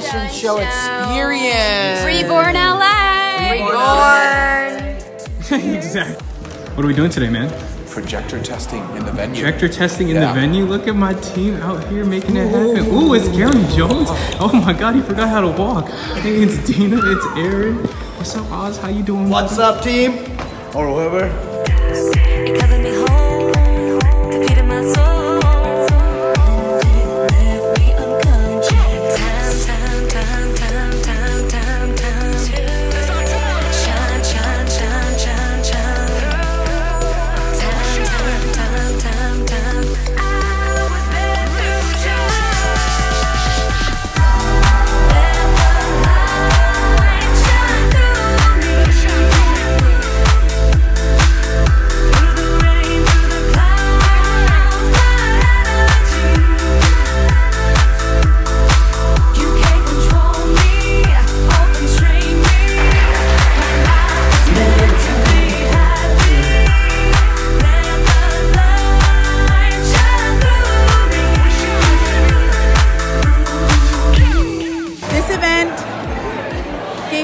having a fashion show experience. Reborn LA. Reborn. exactly. What are we doing today, man? Projector testing in the venue. Projector testing in Yeah. the venue. Look at my team out here making it happen. Ooh, it's Gary Jones. Oh my God, he forgot how to walk. Hey, it's Dina. It's Aaron. What's up, Oz? How you doing? What's up, team? Or whoever.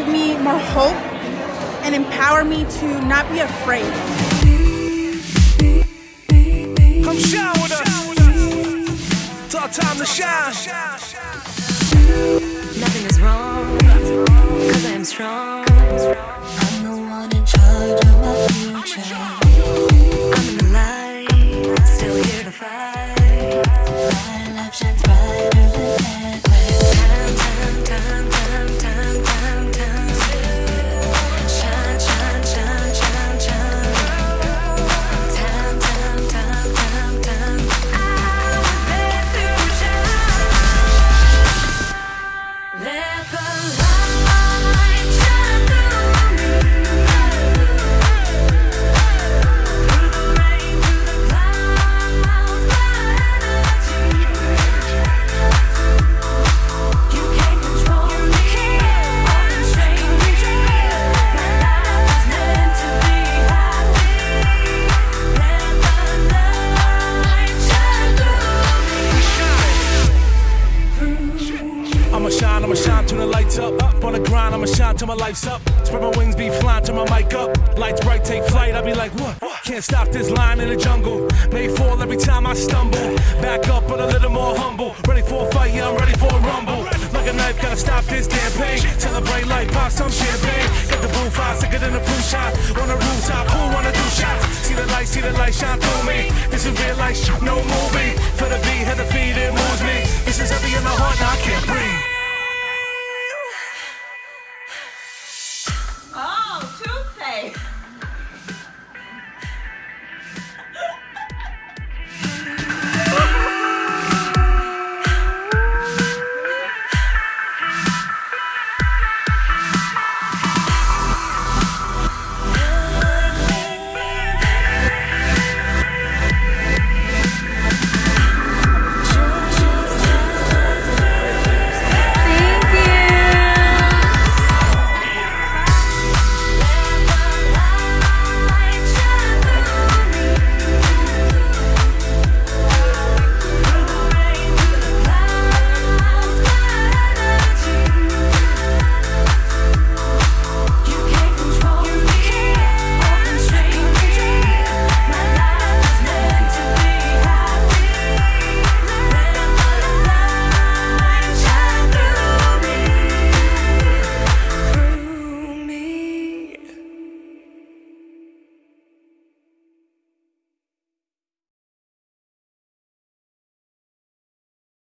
Gave me more hope and empower me to not be afraid. Come shine with us. It's our time to shine. Nothing is wrong, cause I am strong. I'ma shine till my life's up. Spread my wings, be flying till my mic up. Lights bright, take flight. I'll be like, what? Can't stop this line in the jungle. May fall every time I stumble. Back up, but a little more humble. Ready for a fight, yeah, I'm ready for a rumble. Like a knife, gotta stop this damn pain. Celebrate life, pop some champagne. Got the boom fire, sicker than a flu shot. On the rooftop, who wanna do shots? See the light, see the light shine through me. This is real life, no movie. For the beat, have the feet, it moves